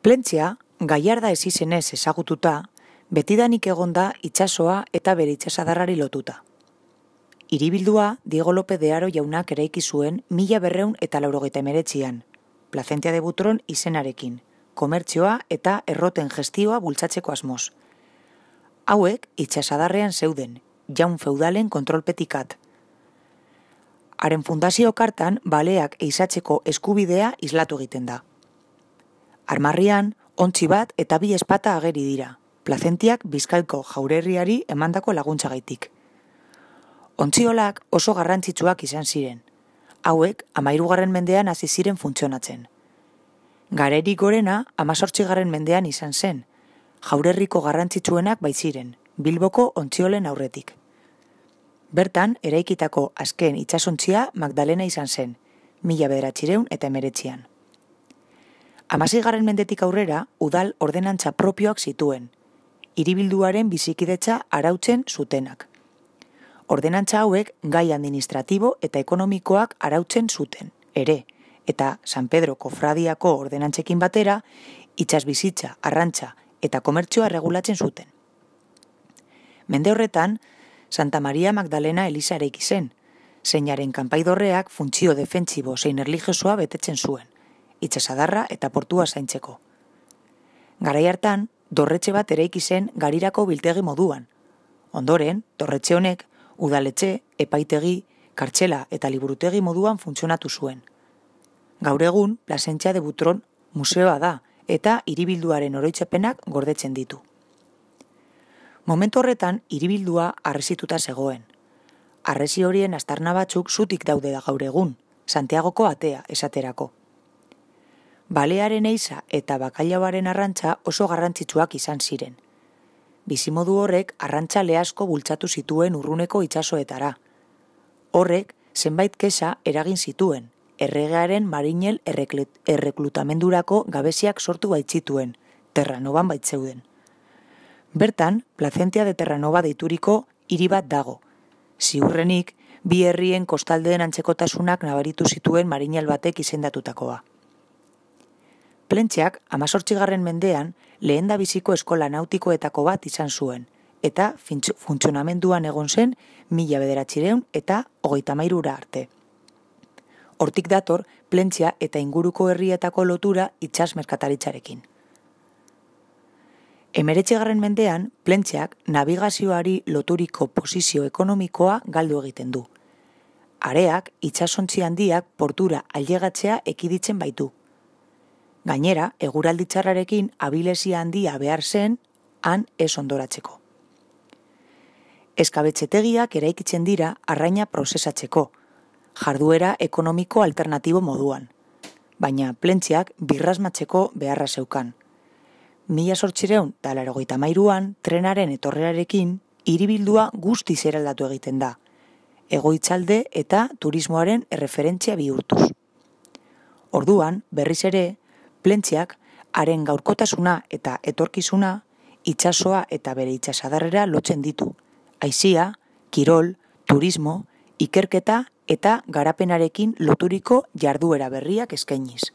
Plentzia, gaiarda ez izenez ezagututa, betidanik egonda itsasoa eta bere itsasadarrari lotuta. Iribildua Diego Lope de Aro jaunak eraiki zuen mila berreun eta laurogeita emeretzian, plazentia de butron izenarekin, komertzioa eta erroten gestioa bultzatzeko asmoz. Hauek itsasadarrean zeuden, jaun feudalen kontrolpetikat. Haren fundazio kartan baleak eizatzeko eskubidea islatu egiten da. Armarrian, ontzi bat eta bi espata ageri dira, plazentiak bizkaiko jaurerriari emandako laguntzagaitik. Ontziolak oso garrantzitsuak izan ziren. Hauek, amairugarren mendean hasi ziren funtzionatzen. Garerik gorena, amazortzigarren mendean izan zen. Jaurerriko garrantzitsuenak baitziren, bilboko ontziolen aurretik. Bertan, eraikitako azken itsasontzia Magdalena izan zen, mila bederatxireun eta emeretzian. Amazigarren mendetik aurrera, udal ordenantza propioak zituen, hiribilduaren bizikidetza arautzen zutenak. Ordenantza hauek gai administratibo eta ekonomikoak arautzen zuten, ere, eta San Pedro Kofradiako ordenantzekin batera, itxas bizitza, arrantza eta komertzioa regulatzen zuten. Mende horretan, Santa Maria Magdalena Elisa eraiki zen, zeinaren kanpaidorreak funtzio defentsibo zein erligiosoa betetzen zuen, itxasadarra eta portua zaintzeko. Garai hartan, dorretxe bat eraiki zen garirako biltegi moduan. Ondoren, dorretxe honek, udaletxe, epaitegi, kartxela eta liburutegi moduan funtzionatu zuen. Gaur egun, plazentzia de butron museoa da eta hiribilduaren oroitzepenak gordetzen ditu. Momentu horretan, hiribildua arrezituta zegoen. Arrezi horien astarna batzuk zutik daude da gaur egun, Santiagoko atea esaterako. Balearen eiza eta bakailabaren arrantza oso garrantzitsuak izan ziren. Bizimodu horrek arrantza lehasko bultzatu zituen urruneko itsasoetara. Horrek zenbait kesa eragin zituen, erregearen marinel erreklutamendurako gabeziak sortu baitzituen, terranoban baitzeuden. Bertan, plazentia de Terranova deituriko hiri bat dago. Ziurrenik, bi herrien kostaldeen antzekotasunak nabaritu zituen marinel batek izendatutakoa. Plentxeak, amazortzigarren mendean, lehen da biziko eskola nautikoetako bat izan zuen, eta funtzionamenduan egon zen mila bederatxireun eta hogeita mairura arte. Hortik dator, plentzia eta inguruko herrietako lotura itxas merkataritzarekin. Emeretxegarren mendean, plentxeak navigazioari loturiko posizio ekonomikoa galdu egiten du. Areak, itxasontzi handiak portura ailegatzea ekiditzen baitu. Gainera, eguralditzarrarekin abilesia handia behar zen, han ez ondoratzeko. Eskabetxetegiak eraikitzen dira arraina prozesatzeko, jarduera ekonomiko alternatibo moduan, baina plentziak birrasmatzeko beharra zeukan mila sortxireun talarrogeita mairuan trenaren etorrearekin hiribildua guzti zeraldatu egiten da, egoitzalde eta turismoaren erreferentzia bihurtuz. Orduan, berriz ere, plentziak haren gaurkotasuna eta etorkizuna itsasoa eta bere itsasadarrera lotzen ditu. Aizia, kirol, turismo, ikerketa eta garapenarekin loturiko jarduera berriak eskainiz.